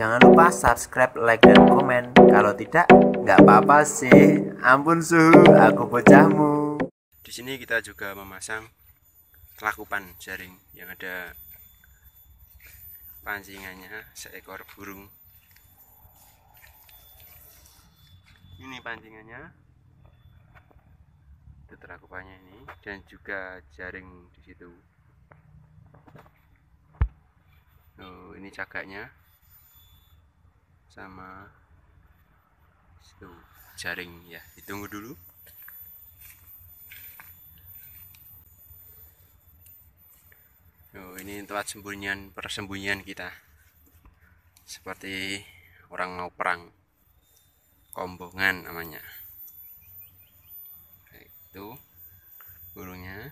Jangan lupa subscribe, like, dan komen. Kalau tidak, nggak apa-apa sih. Ampun suhu, aku bocahmu. Di sini kita juga memasang kelakupan jaring yang ada pancingannya seekor burung. Ini pancingannya, itu terakupannya ini, dan juga jaring di situ. Oh, ini cagaknya sama situ jaring ya. Ditunggu dulu. Oh, ini tempat sembunyian persembunyian kita. Seperti orang mau perang. Kombongan namanya. Itu burungnya.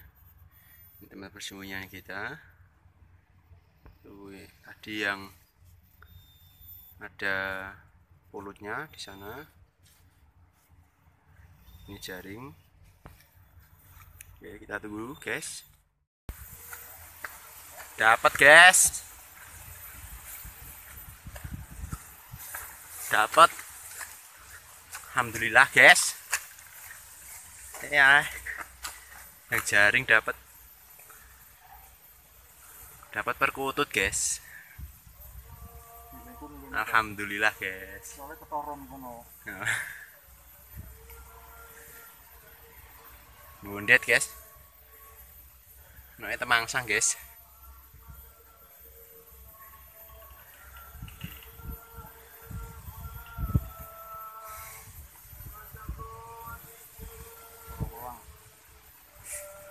Ini tempat persembunyian kita. Tuh, ya, tadi yang ada mulutnya di sana. Ini jaring. Oke, kita tunggu, guys. Dapat guys. Dapat. Alhamdulillah guys. Ya yang jaring dapat. Dapat perkutut guys Alhamdulillah guys. Soalnya ketoron kono. Bundet guys. Noe temangsang guys.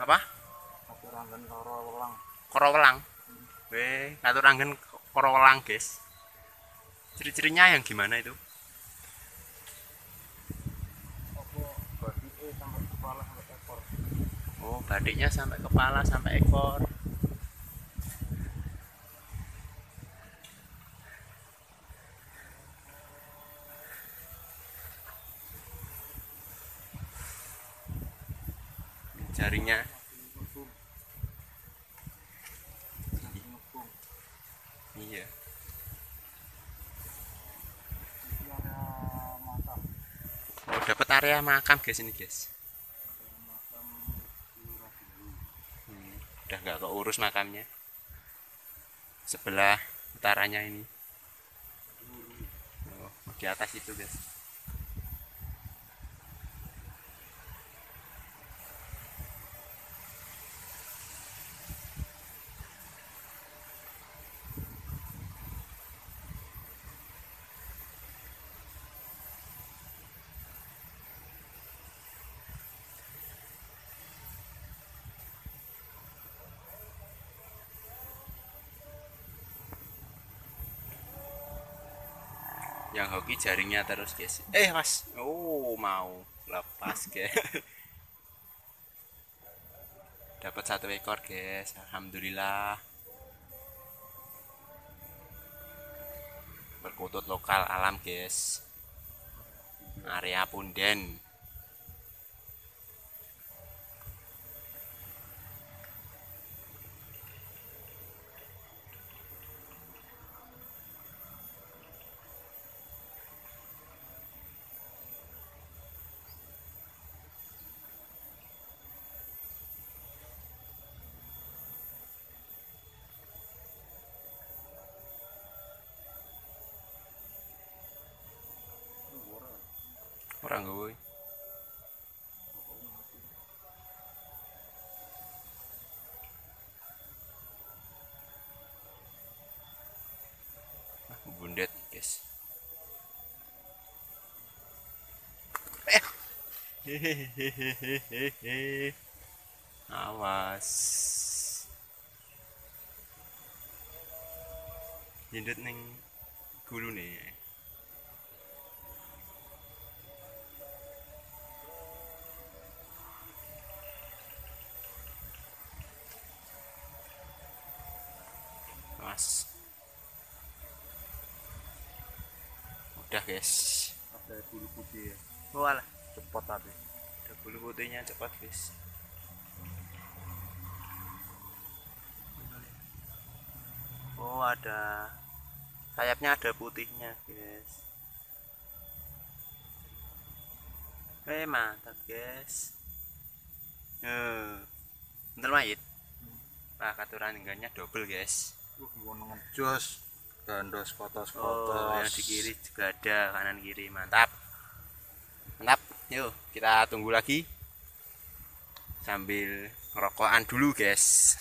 apa? Koro welang. Koro welang. Hmm. Weh, katur anggen koro welang, guys. Ciri-cirinya yang gimana itu? Oh batiknya sampai kepala sampai ekor. Ngepung iya ini ada makam oh dapat area makam guys ini guys. Hmm, udah nggak keurus makamnya. Sebelah utaranya ini. Oh, di atas itu guys yang hoki jaringnya terus guys. Eh mas. Oh mau lepas guys. Dapat satu ekor guys. Alhamdulillah. Berkutut lokal alam guys. Area punden orang gue bundet guys Eh. Hehehehehe. awas jendut neng gulu nih mas. Udah guys. Ada bulu putih ya. Walah cepat tapi. Ada bulu putihnya cepat guys. Oh ada. Sayapnya ada putihnya guys. Eh mantap guys. Eh bentar mayit. Wah, katuran enggaknya double guys ngono ngejos gandos kotos Oh, kotos yang di kiri juga ada kanan kiri mantap. Mantap yuk kita tunggu lagi. Sambil ngerokokan dulu guys